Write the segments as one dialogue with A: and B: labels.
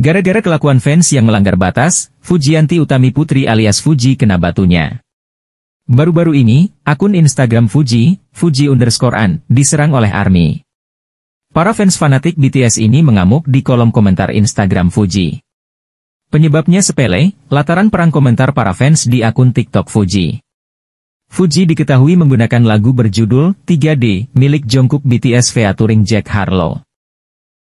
A: Gara-gara kelakuan fans yang melanggar batas, Fujianti Utami Putri alias Fuji kena batunya. Baru-baru ini, akun Instagram Fuji, Fuji underscore an, diserang oleh ARMY. Para fans fanatik BTS ini mengamuk di kolom komentar Instagram Fuji. Penyebabnya sepele, lataran perang komentar para fans di akun TikTok Fuji. Fuji diketahui menggunakan lagu berjudul 3D milik Jungkook BTS featuring Jack Harlow.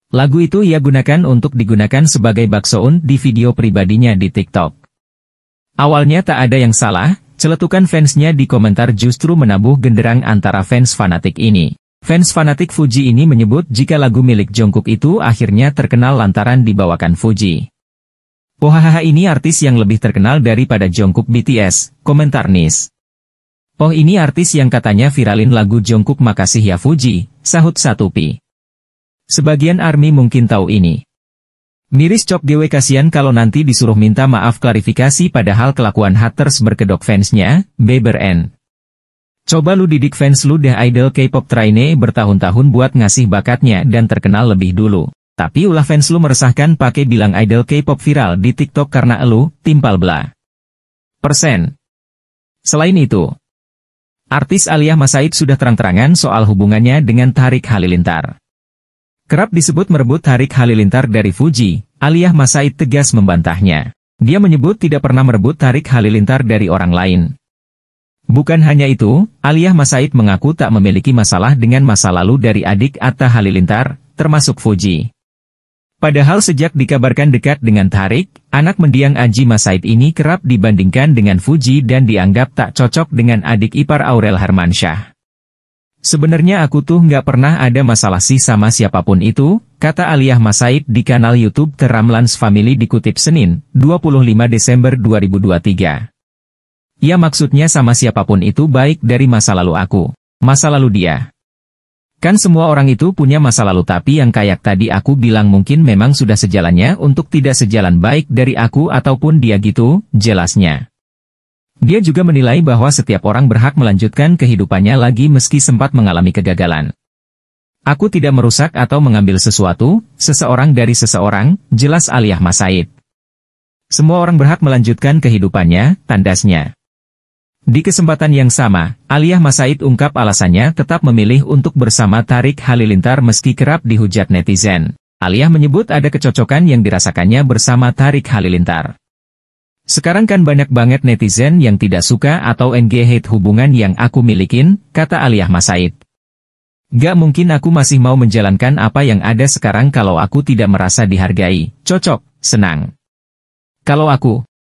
A: Lagu itu ia gunakan untuk digunakan sebagai baksoun di video pribadinya di TikTok. Awalnya tak ada yang salah, celetukan fansnya di komentar justru menabuh genderang antara fans fanatik ini. Fans fanatik Fuji ini menyebut jika lagu milik Jungkook itu akhirnya terkenal lantaran dibawakan Fuji. Pohahaha ini artis yang lebih terkenal daripada Jungkook BTS, komentar Nis. Oh ini artis yang katanya viralin lagu Jungkook makasih ya Fuji, sahut satu pi. Sebagian ARMY mungkin tahu ini. Miris cok dewe kasihan kalau nanti disuruh minta maaf klarifikasi padahal kelakuan haters berkedok fansnya, Bieber N. Coba lu didik fans lu deh idol K-pop trainee bertahun-tahun buat ngasih bakatnya dan terkenal lebih dulu. Tapi ulah fans lu meresahkan pakai bilang idol K-pop viral di TikTok karena elu, timpal belah. Persen. Selain itu, artis Alia Masaid sudah terang-terangan soal hubungannya dengan Tarik Halilintar. Kerap disebut merebut Tarik Halilintar dari Fuji, Aliyah Masaid tegas membantahnya. Dia menyebut tidak pernah merebut Tarik Halilintar dari orang lain. Bukan hanya itu, Aliyah Masaid mengaku tak memiliki masalah dengan masa lalu dari adik Atta Halilintar, termasuk Fuji. Padahal sejak dikabarkan dekat dengan Tarik, anak mendiang Aji Masaid ini kerap dibandingkan dengan Fuji dan dianggap tak cocok dengan adik ipar Aurel Hermansyah. Sebenarnya aku tuh nggak pernah ada masalah sih sama siapa pun itu, kata Aliyah Masaid di kanal YouTube The Ramlans Family dikutip Senin, 25 Desember 2023. Ya maksudnya sama siapa pun itu baik dari masa lalu aku, masa lalu dia. Kan semua orang itu punya masa lalu tapi yang kayak tadi aku bilang mungkin memang sudah sejalannya untuk tidak sejalan baik dari aku ataupun dia gitu, jelasnya. Dia juga menilai bahwa setiap orang berhak melanjutkan kehidupannya lagi meski sempat mengalami kegagalan. Aku tidak merusak atau mengambil sesuatu, seseorang dari seseorang, jelas Aliyah Masaid. Semua orang berhak melanjutkan kehidupannya, tandasnya. Di kesempatan yang sama, Aliyah Masaid ungkap alasannya tetap memilih untuk bersama Tarik Halilintar meski kerap dihujat netizen. Aliyah menyebut ada kecocokan yang dirasakannya bersama Tarik Halilintar. Sekarang kan banyak banget netizen yang tidak suka atau engage hubungan yang aku milikin, kata Aliyah Masaid. Gak mungkin aku masih mau menjalankan apa yang ada sekarang kalau aku tidak merasa dihargai, cocok, senang. Kalau aku,